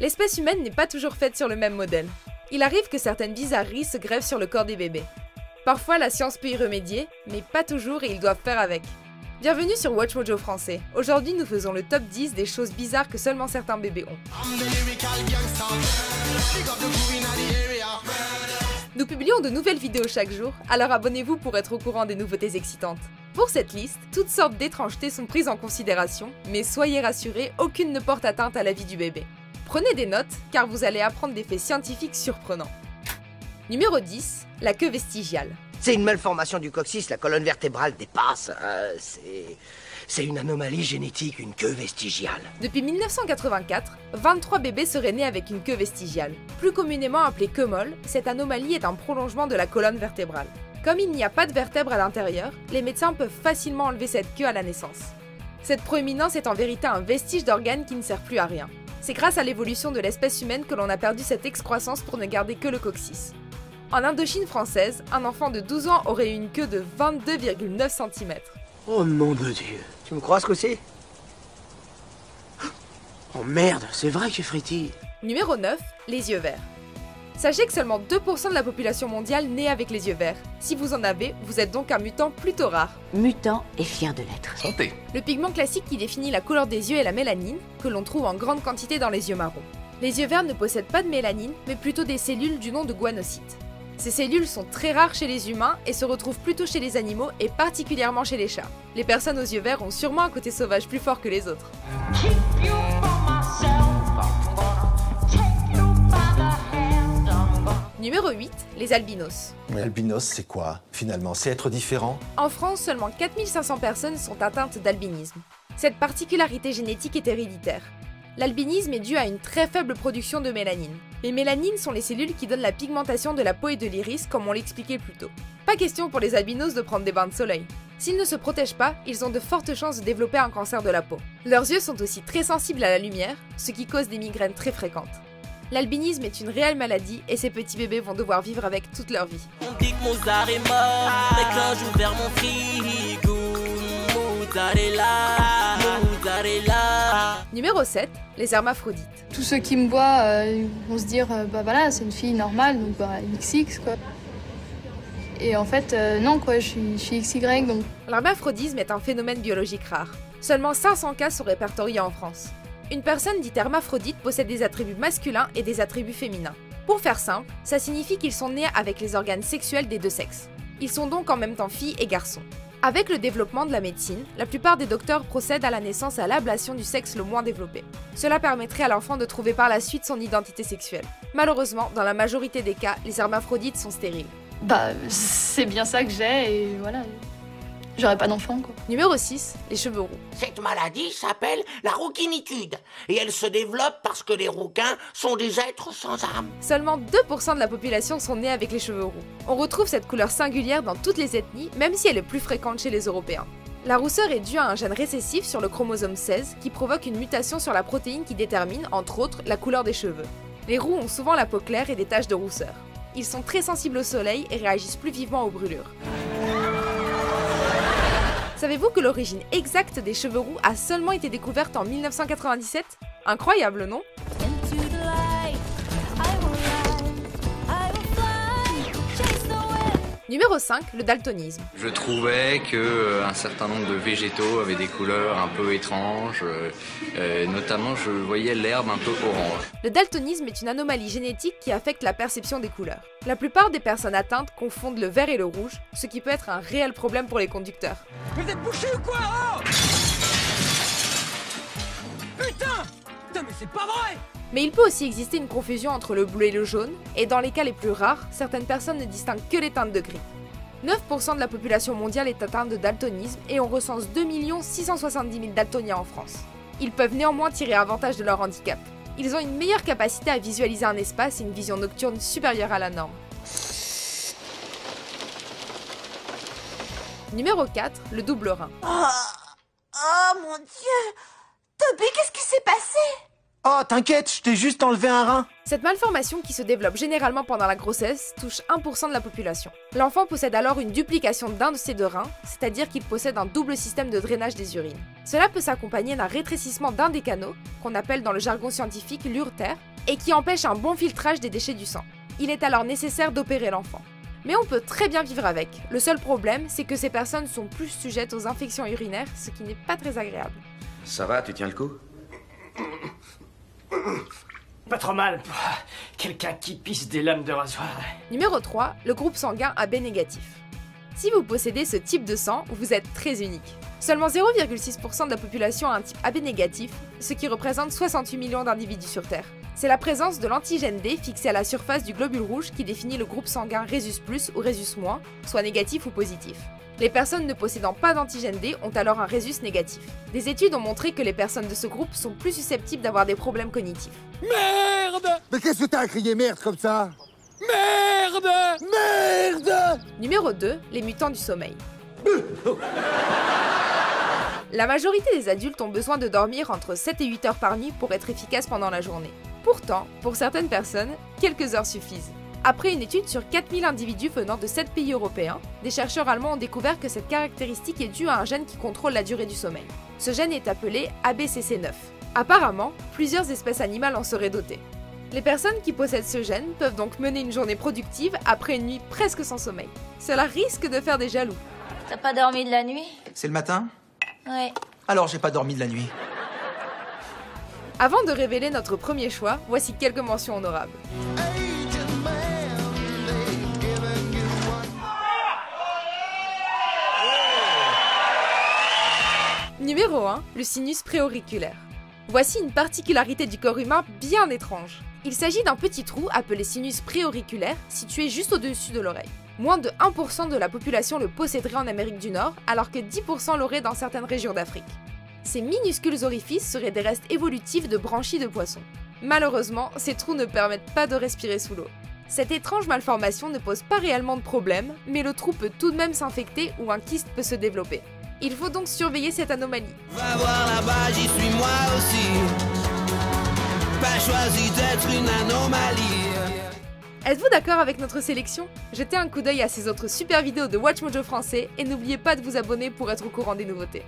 L'espèce humaine n'est pas toujours faite sur le même modèle. Il arrive que certaines bizarreries se grèvent sur le corps des bébés. Parfois, la science peut y remédier, mais pas toujours et ils doivent faire avec. Bienvenue sur Watch Mojo français. Aujourd'hui, nous faisons le top 10 des choses bizarres que seulement certains bébés ont. Nous publions de nouvelles vidéos chaque jour, alors abonnez-vous pour être au courant des nouveautés excitantes. Pour cette liste, toutes sortes d'étrangetés sont prises en considération, mais soyez rassurés, aucune ne porte atteinte à la vie du bébé. Prenez des notes, car vous allez apprendre des faits scientifiques surprenants. Numéro 10, la queue vestigiale. C'est une malformation du coccyx, la colonne vertébrale dépasse. Euh, c'est. C'est une anomalie génétique, une queue vestigiale. Depuis 1984, 23 bébés seraient nés avec une queue vestigiale. Plus communément appelée queue molle, cette anomalie est un prolongement de la colonne vertébrale. Comme il n'y a pas de vertèbre à l'intérieur, les médecins peuvent facilement enlever cette queue à la naissance. Cette proéminence est en vérité un vestige d'organe qui ne sert plus à rien. C'est grâce à l'évolution de l'espèce humaine que l'on a perdu cette excroissance pour ne garder que le coccyx. En Indochine française, un enfant de 12 ans aurait eu une queue de 22,9 cm. Oh mon de Dieu. Tu me crois ce que c'est? Oh merde, c'est vrai que j'ai frétille. Numéro 9, les yeux verts. Sachez que seulement 2% de la population mondiale naît avec les yeux verts. Si vous en avez, vous êtes donc un mutant plutôt rare. Mutant et fier de l'être. Santé. Le pigment classique qui définit la couleur des yeux est la mélanine, que l'on trouve en grande quantité dans les yeux marrons. Les yeux verts ne possèdent pas de mélanine, mais plutôt des cellules du nom de guanocytes. Ces cellules sont très rares chez les humains et se retrouvent plutôt chez les animaux et particulièrement chez les chats. Les personnes aux yeux verts ont sûrement un côté sauvage plus fort que les autres. Numéro 8, les albinos. Albinos, c'est quoi finalement? C'est être différent? En France, seulement 4500 personnes sont atteintes d'albinisme. Cette particularité génétique est héréditaire. L'albinisme est dû à une très faible production de mélanine. Les mélanines sont les cellules qui donnent la pigmentation de la peau et de l'iris comme on l'expliquait plus tôt. Pas question pour les albinos de prendre des bains de soleil. S'ils ne se protègent pas, ils ont de fortes chances de développer un cancer de la peau. Leurs yeux sont aussi très sensibles à la lumière, ce qui cause des migraines très fréquentes. L'albinisme est une réelle maladie et ces petits bébés vont devoir vivre avec toute leur vie. On dit que Mozart est mort, mais quand j'ouvre mon frigo, Mozart est là, Mozart est là. Numéro 7, les hermaphrodites. Tous ceux qui me voient euh, vont se dire euh, bah voilà, c'est une fille normale, donc bah XX quoi. Et en fait, euh, non quoi, je suis, je suis XY donc. L'hermaphrodisme est un phénomène biologique rare. Seulement 500 cas sont répertoriés en France. Une personne dite hermaphrodite possède des attributs masculins et des attributs féminins. Pour faire simple, ça signifie qu'ils sont nés avec les organes sexuels des deux sexes. Ils sont donc en même temps filles et garçons. Avec le développement de la médecine, la plupart des docteurs procèdent à la naissance à l'ablation du sexe le moins développé. Cela permettrait à l'enfant de trouver par la suite son identité sexuelle. Malheureusement, dans la majorité des cas, les hermaphrodites sont stériles. Bah c'est bien ça que j'ai et voilà. J'aurais pas d'enfant quoi. Numéro 6, les cheveux roux. Cette maladie s'appelle la rouquinitude et elle se développe parce que les rouquins sont des êtres sans âme. Seulement 2% de la population sont nés avec les cheveux roux. On retrouve cette couleur singulière dans toutes les ethnies, même si elle est plus fréquente chez les Européens. La rousseur est due à un gène récessif sur le chromosome 16 qui provoque une mutation sur la protéine qui détermine, entre autres, la couleur des cheveux. Les roux ont souvent la peau claire et des taches de rousseur. Ils sont très sensibles au soleil et réagissent plus vivement aux brûlures. Savez-vous que l'origine exacte des cheveux roux a seulement été découverte en 1997 Incroyable, non? Numéro 5, le daltonisme. Je trouvais que euh, un certain nombre de végétaux avaient des couleurs un peu étranges. euh, euh, notamment, je voyais l'herbe un peu orange. Le daltonisme est une anomalie génétique qui affecte la perception des couleurs. La plupart des personnes atteintes confondent le vert et le rouge, ce qui peut être un réel problème pour les conducteurs. Vous êtes bouché ou quoi oh? Putain Putain mais c'est pas vrai Mais il peut aussi exister une confusion entre le bleu et le jaune, et dans les cas les plus rares, certaines personnes ne distinguent que les teintes de gris. 9% de la population mondiale est atteinte de daltonisme et on recense 2 670 000 daltoniens en France. Ils peuvent néanmoins tirer avantage de leur handicap. Ils ont une meilleure capacité à visualiser un espace et une vision nocturne supérieure à la norme. Numéro 4, le double rein. Oh mon dieu Toby, qu'est-ce qui s'est passé? Oh, t'inquiète, je t'ai juste enlevé un rein. Cette malformation qui se développe généralement pendant la grossesse touche 1% de la population. L'enfant possède alors une duplication d'un de ses deux reins, c'est-à-dire qu'il possède un double système de drainage des urines. Cela peut s'accompagner d'un rétrécissement d'un des canaux, qu'on appelle dans le jargon scientifique l'urtère, et qui empêche un bon filtrage des déchets du sang. Il est alors nécessaire d'opérer l'enfant. Mais on peut très bien vivre avec. Le seul problème, c'est que ces personnes sont plus sujettes aux infections urinaires, ce qui n'est pas très agréable. Ça va, tu tiens le coup? Pas trop mal. Quelqu'un qui pisse des lames de rasoir. Numéro 3, le groupe sanguin AB négatif. Si vous possédez ce type de sang, vous êtes très unique. Seulement 0,6% de la population a un type AB négatif, ce qui représente 68 millions d'individus sur Terre. C'est la présence de l'antigène D fixé à la surface du globule rouge qui définit le groupe sanguin Rhésus plus ou Rhésus moins, soit négatif ou positif. Les personnes ne possédant pas d'antigène D ont alors un Rhésus négatif. Des études ont montré que les personnes de ce groupe sont plus susceptibles d'avoir des problèmes cognitifs. Merde Mais qu'est-ce que t'as à crier merde comme ça? Merde Merde Numéro 2, les mutants du sommeil. La majorité des adultes ont besoin de dormir entre 7 et 8 heures par nuit pour être efficaces pendant la journée. Pourtant, pour certaines personnes, quelques heures suffisent. Après une étude sur 4000 individus venant de 7 pays européens, des chercheurs allemands ont découvert que cette caractéristique est due à un gène qui contrôle la durée du sommeil. Ce gène est appelé ABCC9. Apparemment, plusieurs espèces animales en seraient dotées. Les personnes qui possèdent ce gène peuvent donc mener une journée productive après une nuit presque sans sommeil. Cela risque de faire des jaloux. T'as pas dormi de la nuit? C'est le matin? Ouais. Alors j'ai pas dormi de la nuit. Avant de révéler notre premier choix, voici quelques mentions honorables. 1, le sinus préauriculaire. Voici une particularité du corps humain bien étrange. Il s'agit d'un petit trou appelé sinus préauriculaire situé juste au-dessus de l'oreille. Moins de 1% de la population le posséderait en Amérique du Nord, alors que 10% l'auraient dans certaines régions d'Afrique. Ces minuscules orifices seraient des restes évolutifs de branchies de poissons. Malheureusement, ces trous ne permettent pas de respirer sous l'eau. Cette étrange malformation ne pose pas réellement de problème, mais le trou peut tout de même s'infecter ou un kyste peut se développer. Il faut donc surveiller cette anomalie. Va voir là-bas, j'y suis moi aussi. Pas choisi d'être une anomalie. Êtes-vous d'accord avec notre sélection? Jetez un coup d'œil à ces autres super vidéos de WatchMojo français et n'oubliez pas de vous abonner pour être au courant des nouveautés.